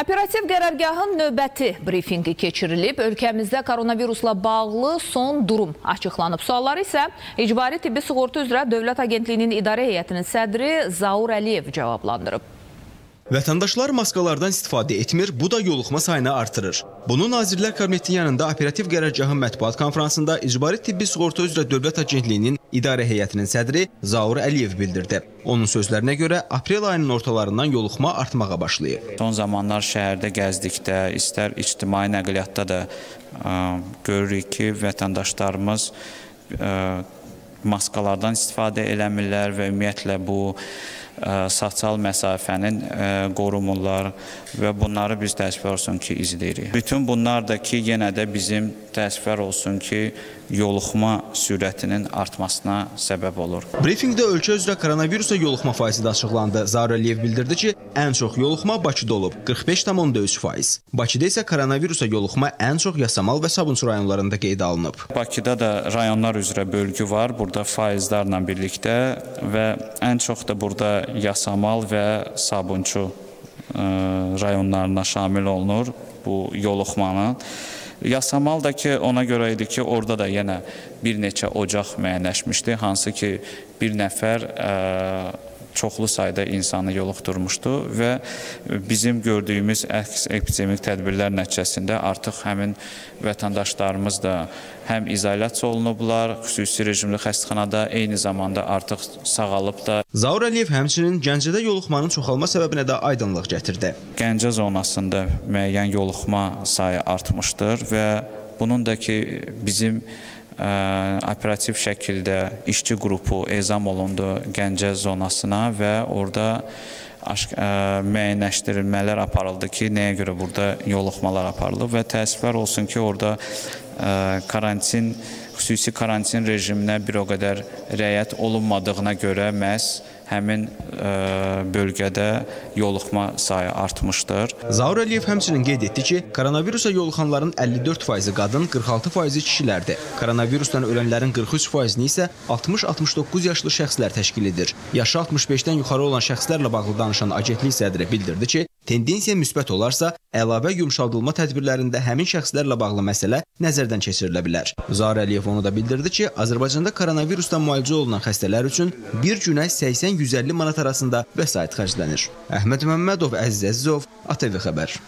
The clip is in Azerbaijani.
Operativ qərargahın növbəti brifinqi keçirilib. Ölkəmizdə koronavirusla bağlı son durum açıqlanıb. Sualları isə İcbari Tibbi Sığorta üzrə Dövlət Agentliyinin İdarə Heyətinin sədri Zaur Əliyev cavablandırıb. Vətəndaşlar maskalardan istifadə etmir, bu da yoluxma sayını artırır. Bunu Nazirlər Kabinetinin yanında operativ qərargahın mətbuat konfransında İcbari Tibbi Sığorta üzrə Dövlət Agentliyinin İdarə Heyətinin sədri Zaur Əliyev bildirdi. Onun sözlərinə görə aprel ayının ortalarından yoluxma artmağa başlayıb. Son zamanlar şəhərdə gəzdikdə, istər ictimai nəqliyyatda da ə, görürük ki, vətəndaşlarımız ə, maskalardan istifadə eləmirlər və ümumiyyətlə bu sosial məsafənin qorumurlar və bunları biz təəssüflər olsun ki, izləyirik. Bütün bunlar da ki, yenə də bizim təəssüflər olsun ki, yoluxma sürətinin artmasına səbəb olur. Brifinqdə ölkə üzrə koronavirusa yoluxma faizi də açıqlandı. Zaur Əliyev bildirdi ki, ən çox yoluxma Bakıda olub, 45,3%. Bakıda isə koronavirusa yoluxma ən çox Yasamal və Sabunçu rayonlarında qeydə alınıb. Bakıda da rayonlar üzrə bölgü var, burada faizlərlə birlikdə və ən çox da burada Yasamal və Sabunçu ə, rayonlarına şamil olunur bu yoluxmanın. Yasamal da ki, ona görə idi ki, orada da yenə bir neçə ocaq müəyyənləşmişdi, hansı ki, bir nəfər ə, çoxlu sayda insanı yoluxdurmuşdu və bizim gördüyümüz əks epidemik tədbirlər nəticəsində artıq həmin vətəndaşlarımız da həm izolyasiya olunublar, xüsusi rejimli xəstəxanada, eyni zamanda artıq sağalıb da. Zaur Əliyev həmçinin Gəncədə yoluxmanın çoxalma səbəbinə də aydınlıq gətirdi. Gəncə zonasında müəyyən yoluxma sayı artmışdır və bunun da ki, bizim operativ şəkildə işçi qrupu ezam olundu Gəncə zonasına və orada müəyyənləşdirilmələr aparıldı ki, nəyə görə burada yoluxmalar aparılıb və təəssüflər olsun ki, orada karantin xüsusi karantin rejiminə bir o qədər riayət olunmadığına görə məhz həmin ə, bölgədə yoluxma sayı artmışdır. Zaur Əliyev həmçinin qeyd etdi ki, koronavirusa yoluxanların 54%-i qadın, 46%-i kişilərdir. Koronavirusdan ölənlərin 43%-ni isə 60-69 yaşlı şəxslər təşkil edir. Yaşı 65-dən yuxarı olan şəxslərlə bağlı danışan agentlik sədri bildirdi ki, tendensiya müsbət olarsa, əlavə yumşaldılma tədbirlərində həmin şəxslərlə bağlı məsələ nəzərdən keçirilə bilər. Zaur Əliyev onu da bildirdi ki, Azərbaycanda koronavirusdan müalicə olunan xəstələr üçün bir günə 80-150 manat arasında vəsait xərclənir. Əhməd Məmmədov, Əziz Əzizov, ATV xəbər.